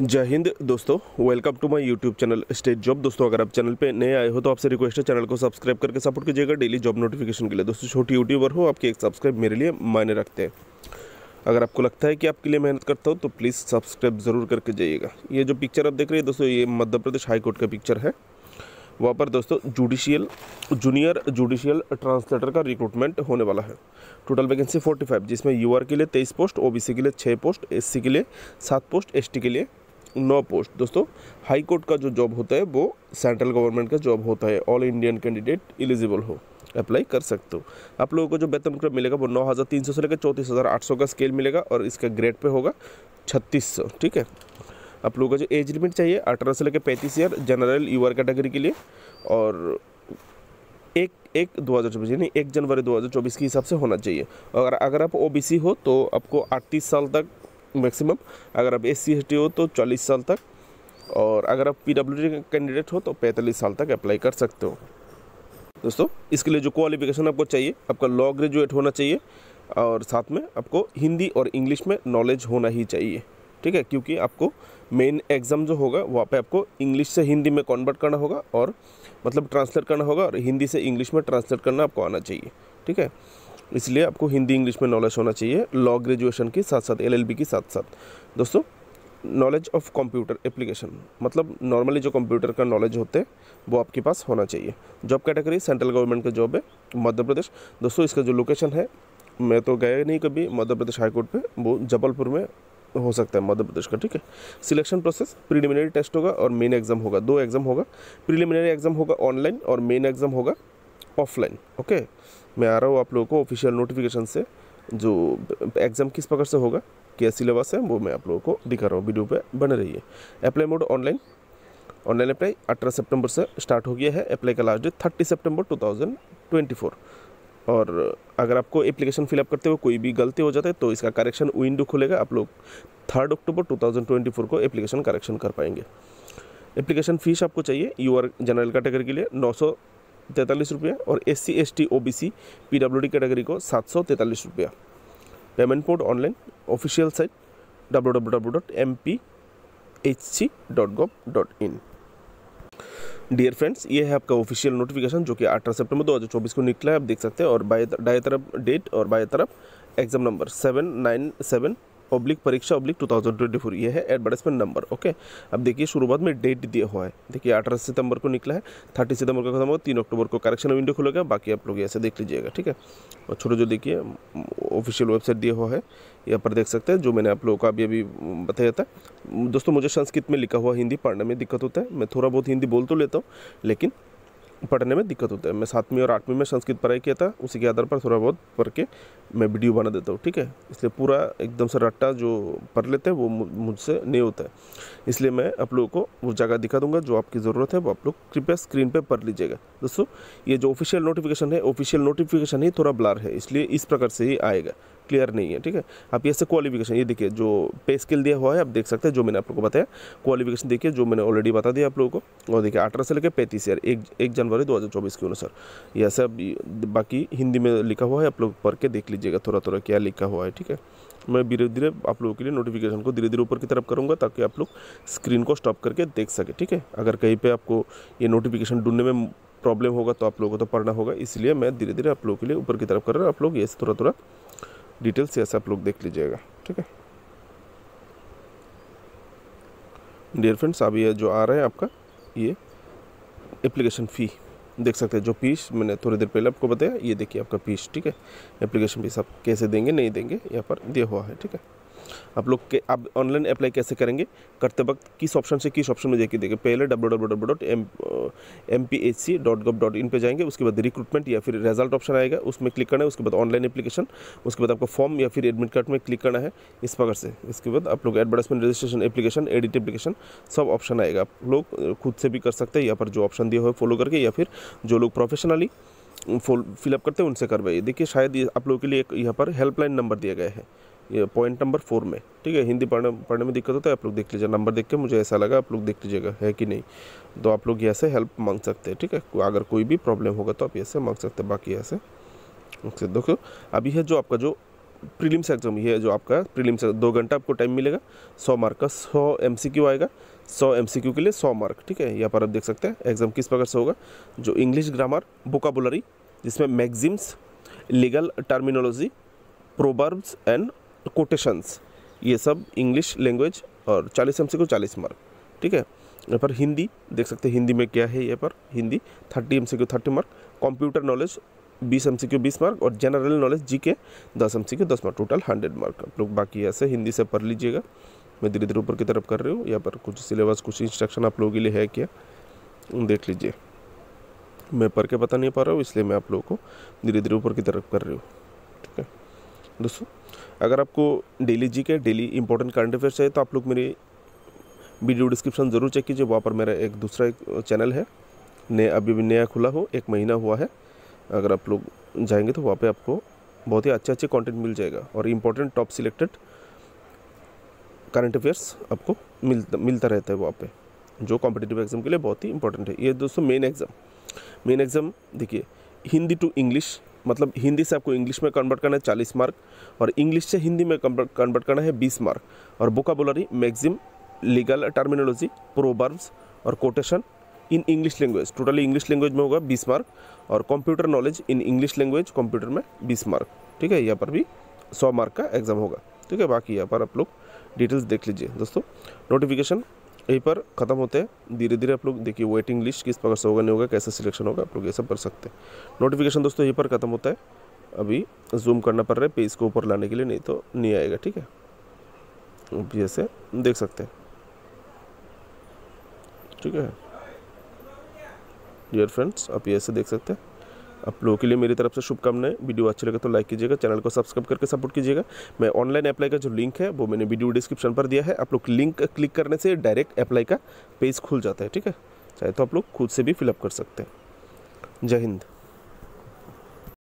जय हिंद दोस्तों welcome to my YouTube channel state job दोस्तों, अगर आप चैनल पे नए आए हो तो आपसे रिक्वेस्ट है चैनल को सब्सक्राइब करके सपोर्ट कीजिएगा डेली जॉब नोटिफिकेशन के लिए। दोस्तों, छोटी यूट्यूबर हो, आपके एक सब्सक्राइब मेरे लिए मायने रखते हैं। अगर आपको लगता है कि आपके लिए मेहनत करता हूँ तो प्लीज़ सब्सक्राइब ज़रूर करके जाइएगा। ये जो पिक्चर आप देख रहे हैं दोस्तों, ये मध्य प्रदेश हाईकोर्ट का पिक्चर है। वहाँ पर दोस्तों जुडिशियल जूनियर जुडिशियल ट्रांसलेटर का रिक्रूटमेंट होने वाला है। टोटल वैकेंसी 45 जिसमें यूआर के लिए 23 पोस्ट ओबीसी के लिए 6 पोस्ट एससी के लिए 7 पोस्ट एसटी के लिए 9 पोस्ट। दोस्तों हाई कोर्ट का जो जॉब होता है, वो सेंट्रल गवर्नमेंट का जॉब होता है। ऑल इंडियन कैंडिडेट एलिजिबल हो। अप्लाई कर सकते हो। आप लोगों को जो वेतन क्रम मिलेगा, वो नौ हज़ार तीन सौ से लेकर चौंतीस हज़ार आठ सौ का स्केल मिलेगा और इसका ग्रेड पे होगा छत्तीस सौ, ठीक है? आप लोगों का जो एज लिमिट चाहिए, अठारह से लेकर पैंतीस ईयर जनरल यूआर कैटेगरी के लिए और एक एक दो हज़ार चौबीस, यानी एक जनवरी दो हज़ार चौबीस के हिसाब से होना चाहिए। और अगर आप ओबीसी हो तो आपको अड़तीस साल तक मैक्सिमम अगर आप एस सी हो तो चालीस साल तक, और अगर आप पी डब्ल्यू कैंडिडेट हो तो पैंतालीस साल तक अप्लाई कर सकते हो। दोस्तों, इसके लिए जो क्वालिफिकेशन आपको चाहिए, आपका लॉ ग्रेजुएट होना चाहिए, और साथ में आपको हिंदी और इंग्लिश में नॉलेज होना ही चाहिए। ठीक है, क्योंकि आपको मेन एग्ज़ाम जो होगा, वहाँ पे आपको इंग्लिश से हिंदी में कन्वर्ट करना होगा और मतलब ट्रांसलेट करना होगा और हिंदी से इंग्लिश में ट्रांसलेट करना आपको आना चाहिए, ठीक है? इसलिए आपको हिंदी इंग्लिश में नॉलेज होना चाहिए लॉ ग्रेजुएशन के साथ साथ एलएलबी के साथ साथ। दोस्तों नॉलेज ऑफ़ कंप्यूटर एप्लीकेशन मतलब नॉर्मली जो कंप्यूटर का नॉलेज होते हैं, वो आपके पास होना चाहिए। जॉब कैटेगरी सेंट्रल गवर्नमेंट का जॉब है, मध्य प्रदेश। दोस्तों, इसका जो लोकेशन है, मैं तो गया नहीं कभी मध्य प्रदेश हाईकोर्ट पे, वो जबलपुर में हो सकता है मध्य प्रदेश का, ठीक है? सिलेक्शन प्रोसेस प्रीलिमिनरी टेस्ट होगा और मेन एग्ज़ाम होगा। दो एग्ज़ाम होगा। प्रीलिमिनरी एग्ज़ाम होगा ऑनलाइन और मेन एग्ज़ाम होगा ऑफलाइन ओके मैं आ रहा हूँ आप लोगों को ऑफिशियल नोटिफिकेशन से। जो एग्ज़ाम किस प्रकार से होगा, क्या सिलेबस है, वो मैं आप लोगों को दिखा रहा हूँ। वीडियो पे बने रहिए। Apply mode online online apply अठारह सितंबर से स्टार्ट हो गया है। अप्लाई का लास्ट डेट थर्टी सितंबर 2024 और अगर आपको एप्लीकेशन फिलअप करते हुए कोई भी गलती हो जाता है तो इसका करेक्शन विंडो खुलेगा। आप लोग थर्ड अक्टूबर 2024 को एप्लीकेशन करेक्शन कर पाएँगे। एप्लीकेशन फ़ीस आपको चाहिए यू आर जनरल कैटेगरी के लिए नौ सौ तैंतालीस रुपया और S C S T O B C P W D category को सात सौ तैंतालीस रुपया। Payment port online official site W W W dot M P H C dot gov dot in dear friends ये है आपका ऑफिशियल नोटिफिकेशन जो कि अठारह सितंबर 2024 को निकला है। आप देख सकते हैं और बाय दाएँ तरफ़ डेट और बाएँ तरफ़ exam number seven nine seven oblique परीक्षा ऑब्लिक 2024 ये है एडवर्टाइजमेंट नंबर ओके अब देखिए शुरुआत में डेट दिया हुआ है। देखिए, अठारह सितंबर को निकला है थर्टी सितंबर को खत्म होगा तीन अक्टूबर को करेक्शन विंडो खुलेगा बाकी आप लोग ऐसे देख लीजिएगा, ठीक है? और छोटे जो देखिए ऑफिशियल वेबसाइट दिया हुआ है, यहाँ पर देख सकते हैं, जो मैंने आप लोगों को अभी अभी बताया था। दोस्तों, मुझे संस्कृत में लिखा हुआ हिंदी पढ़ने में दिक्कत होता है, मैं थोड़ा बहुत हिंदी बोल तो लेता हूँ, लेकिन पढ़ने में दिक्कत होता है। मैं सातवीं और आठवीं में संस्कृत पढ़ाई किया था, उसी के आधार पर थोड़ा बहुत पढ़ के मैं वीडियो बना देता हूँ, ठीक है? इसलिए पूरा एकदम से रट्टा जो पढ़ लेते हैं, वो मुझसे नहीं होता है। इसलिए मैं आप लोगों को वो जगह दिखा दूँगा, जो आपकी ज़रूरत है, वो आप लोग कृपया स्क्रीन पर पढ़ लीजिएगा। दोस्तों, ये जो ऑफिशियल नोटिफिकेशन है ऑफिशियल नोटिफिकेशन ही थोड़ा ब्लर है, इसलिए इस प्रकार से ही आएगा। क्लियर नहीं है, ठीक है? आप ये से क्वालिफिकेशन ये देखिए, जो पे स्किल दिया हुआ है, आप देख सकते हैं, जो मैंने आप लोग को बताया। क्वालिफिकेशन देखिए, जो मैंने ऑलरेडी बता दिया आप लोगों को। और देखिए, अठारह से लेकर पैंतीस ईयर एक एक जनवरी दो हज़ार चौबीस के अनुसार। यह सब बाकी हिंदी में लिखा हुआ है, आप लोग पढ़ के देख लीजिएगा थोड़ा थोड़ा क्या लिखा हुआ है, ठीक है? मैं धीरे धीरे आप लोगों के लिए नोटिफिकेशन को धीरे धीरे ऊपर की तरफ़ करूँगा ताकि आप लोग स्क्रीन को स्टॉप करके देख सके, ठीक है? अगर कहीं पे आपको ये नोटिफिकेशन ढूँढने में प्रॉब्लम होगा तो आप लोगों को तो पढ़ना होगा, इसलिए मैं धीरे धीरे आप लोगों के लिए ऊपर की तरफ़ कर रहा हूँ। आप लोग ये थोड़ा थोड़ा डिटेल्स ऐसे आप लोग देख लीजिएगा, ठीक है? डियर फ्रेंड्स अभी ये जो आ रहा है आपका, ये एप्लीकेशन फ़ी देख सकते हैं जो पीस मैंने थोड़ी देर पहले आपको बताया, ये देखिए आपका पीस, ठीक है? एप्लीकेशन पीस आप कैसे देंगे, नहीं देंगे, यहाँ पर दिया हुआ है, ठीक है? आप लोग के आप ऑनलाइन अप्लाई कैसे करेंगे? करते वक्त किस ऑप्शन से किस ऑप्शन में जाके देंगे पहले W W W dot M M P H C dot gov dot in पर जाएँगे, उसके बाद रिक्रूटमेंट या फिर रिज़ल्ट ऑप्शन आएगा, उसमें क्लिक करना है, उसके बाद ऑनलाइन एप्लीकेशन उसके बाद आपको फॉर्म या फिर एडमिट कार्ड में क्लिक करना है, इस प्रकार से। इसके बाद आप लोग advertisement registration application edit application सब ऑप्शन आएगा। आप लोग खुद से भी कर सकते हैं, यहाँ पर जो ऑप्शन दिया हुआ फॉलो करके, या फिर जो लोग प्रोफेशनली फॉल फिलअप करते हैं, उनसे करवाइए। देखिए, शायद आप लोगों के लिए एक यहाँ पर हेल्पलाइन नंबर दिया गया है। पॉइंट नंबर फोर में। ठीक है, हिंदी पढ़ने पढ़ने में दिक्कत होता है, आप लोग देख लीजिए नंबर देख के मुझे ऐसा लगा, आप लोग देख लीजिएगा, है कि नहीं? तो आप लोग यहाँ से हेल्प मांग सकते हैं, ठीक है? अगर कोई भी प्रॉब्लम होगा तो आप यहाँ से मांग सकते हैं, बाकी यहाँ ऐसे देखो, अभी है जो आपका जो प्रीलिम्स एग्ज़ाम ये जो आपका प्रीलिम्स दो घंटा आपको टाइम मिलेगा, सौ मार्क का, सौ एम आएगा, सौ एम के लिए सौ मार्क ठीक है? यहाँ पर आप देख सकते हैं एग्ज़ाम किस प्रकार से होगा? जो इंग्लिश ग्रामर बुकाबुलरी जिसमें maxims legal terminology proverbs and quotations ये सब इंग्लिश लैंग्वेज और चालीस एम सी को चालीस मार्क ठीक है? यहाँ पर हिंदी, देख सकते हैं हिंदी में क्या है यहाँ पर? Hindi thirty M C thirty mark computer knowledge बीस एम सी क्यू बीस मार्क और जनरल नॉलेज जी के दस एम सी क्यू दस मार्क टोटल हंड्रेड मार्क आप लोग बाकी ऐसे हिंदी से पढ़ लीजिएगा। मैं धीरे धीरे ऊपर की तरफ़ कर रही हूँ। यहाँ पर कुछ सिलेबस कुछ इंस्ट्रक्शन आप लोगों के लिए है क्या? देख लीजिए। मैं पढ़ के पता नहीं पा रहा हूँ, इसलिए मैं आप लोगों को धीरे धीरे ऊपर की तरफ़ कर रही हूँ, ठीक है? दोस्तों अगर आपको डेली जी के डेली इंपॉर्टेंट करंट अफेयर्स चाहिए तो आप लोग मेरी वीडियो डिस्क्रिप्शन ज़रूर चेक कीजिए। वहाँ पर मेरा एक दूसरा एक चैनल है। नया, अभी भी नया खुला हो, एक महीना हुआ है। अगर आप लोग जाएँगे तो वहाँ पे आपको बहुत ही अच्छे अच्छे कंटेंट मिल जाएगा और important top selected current affairs आपको मिलता मिलता रहता है वहाँ पे, जो कॉम्पिटेटिव एग्ज़ाम के लिए बहुत ही इंपॉर्टेंट है। ये दोस्तों मेन एग्ज़ाम मेन एग्ज़ाम देखिए, हिंदी टू इंग्लिश मतलब हिंदी से आपको इंग्लिश में कन्वर्ट करना है चालीस मार्क और इंग्लिश से हिंदी में कन्वर्ट करना है बीस मार्क और बुकाबुलरी मैगजिम लीगल टर्मिनोलॉजी प्रोबर्ब्स और quotation in English language totally English language में होगा बीस मार्क और computer knowledge in English language computer में बीस मार्क ठीक है, यहाँ पर भी सौ मार्क का एग्ज़ाम होगा. ठीक है, बाकी यहाँ पर आप लोग डिटेल्स देख लीजिए दोस्तों. नोटिफिकेशन यहीं पर ख़त्म होते हैं। धीरे धीरे आप लोग देखिए वेटिंग लिस्ट किस प्रकार से होगा, नहीं होगा, कैसे सिलेक्शन होगा, आप लोग ये सब कर सकते हैं। नोटिफिकेशन दोस्तों यहीं पर ख़त्म होता है। अभी जूम करना पड़ रहा है पेज को ऊपर लाने के लिए, नहीं तो नहीं आएगा, ठीक है? ऐसे देख सकते हैं। ठीक है? डियर फ्रेंड्स आप ये ऐसे देख सकते हैं। आप लोगों के लिए मेरी तरफ़ से शुभकामनाएँ। वीडियो अच्छी लगे तो लाइक कीजिएगा, चैनल को सब्सक्राइब करके सपोर्ट कीजिएगा। मैं ऑनलाइन अप्लाई का जो लिंक है, वो मैंने वीडियो डिस्क्रिप्शन पर दिया है। आप लोग लिंक क्लिक करने से डायरेक्ट अप्लाई का पेज खुल जाता है, ठीक है? चाहे तो आप लोग खुद से भी फिलअप कर सकते हैं। जय हिंद।